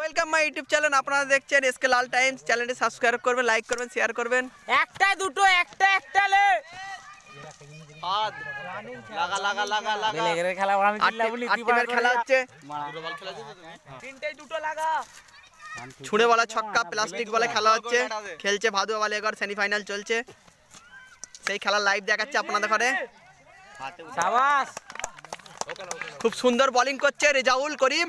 Welcome my YouTube channel আপনারা দেখছেন SK Lal Times চ্যানেলটি সাবস্ক্রাইব করবেন লাইক করবেন শেয়ার করবেন। একটা দুটো একটা একটা লে। লাগা লাগা লাগা লাগা। খেলা আমি খেলা হচ্ছে। দুটো লাগা। ছুঁড়ে বলা ছক্কা প্লাস্টিক বলে খেলা হচ্ছে। খেলছে ভাদু বালেগর সেমিফাইনাল চলছে। সেই খেলার লাইভ দেখাচ্ছে আপনাদের ঘরে। খুব সুন্দর বোলিং করছে রেজাউল করিম।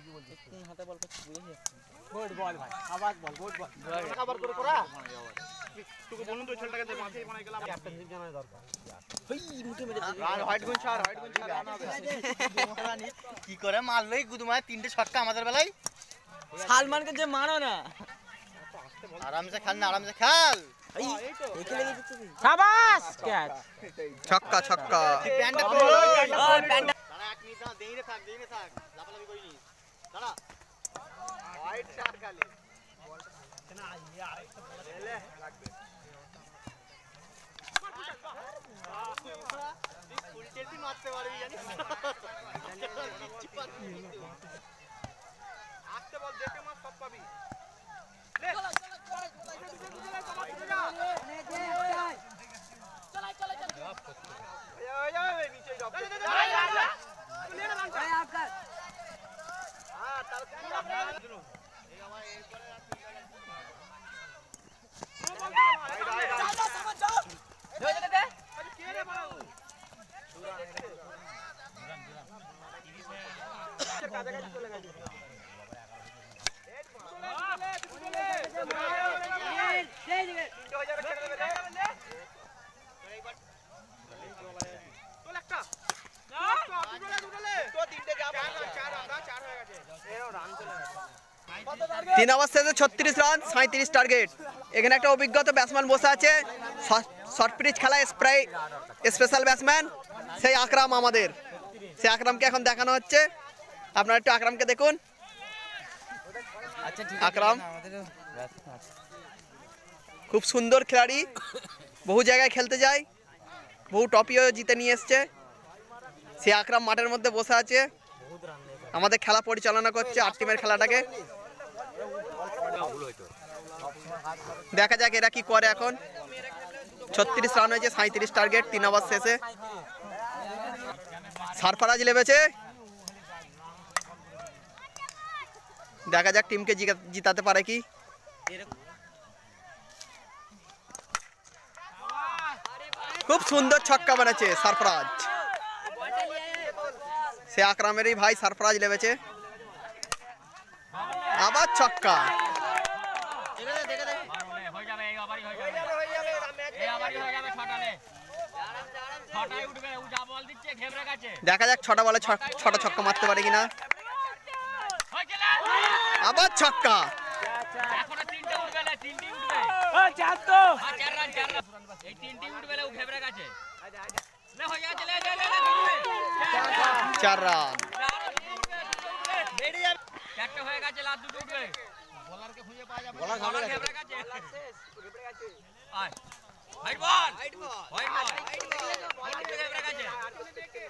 ভাই সাবাস গুড বল ভাই। সাবাস বল গুড বল কি করে মারলো এই গুদুমায় তিনটে ছক্কা আমাদের বেলায়? সালমানকে যে মানো না। আরামসে খাল না আরামসে খাল। সাবাস! ক্যাচ ছক্কা ছক্কা। প্যান্টটা ওই খোলো প্যান্টটা- দাঁড়া এক মিনিট দাঁড়া দেইরে থাক দেইরে থাক লাফালাফি করিনি দাঁড়া হোয়াইট শার্ট খালি মারতে পারবি জানিস আসতে বল দেখে মার সব পাবি তিন ওভার শেষে ছত্রিশ রান সাঁত্রিশ টার্গেট এখানে একটা অভিজ্ঞতা ব্যাটসম্যান বসে আছে। শর্ট পিচ খেলায় স্প্রাই স্পেশাল ব্যাটসম্যান সেই আকরাম আমাদের। সেই আকরামকে এখন দেখানো হচ্ছে। আপনারা একটু আকরামকে দেখুন। আকরাম। খুব সুন্দর খেলাড়ি বহু জায়গায় খেলতে যায় বহু টপিও জিতে নিয়ে এসছে। সে আকরাম মাঠের মধ্যে বসে আছে। আমাদের খেলা পরিচালনা করছে আট টিমের খেলাটাকে। দেখা যাক এরা কি করে এখন। ছত্রিশ রান হয়েছে সাঁত্রিশ টার্গেট তিন ওভার শেষে। সারফারাজ লেবেছে। দেখা যাক টিমকে জিতাতে পারে কি। খুব সুন্দর ছক্কা বানাচ্ছে সারফরাজ। সে আকরামেরই ভাই সারফরাজ লেবেছে। আবার ছক্কা। দেখা যাক ছটা বলে ছটা ছক্কা মারতে পারে কিনা আবার ছক্কা ও চার তো চার রান চারটে হয়ে গেছে লাস্ট দুটো উঠবে বলারকে খুঁজে পাওয়া যাবে বলার ঘেবড়ে গেছে আয় white ball white ball white ball white ঘেবড়ে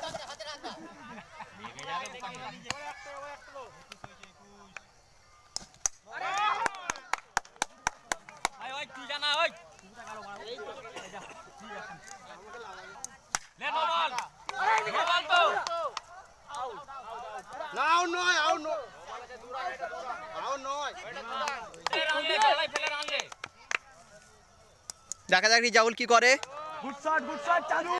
দেখা যাক রিজাউল কি করে। গুড শট গুড শট চালু।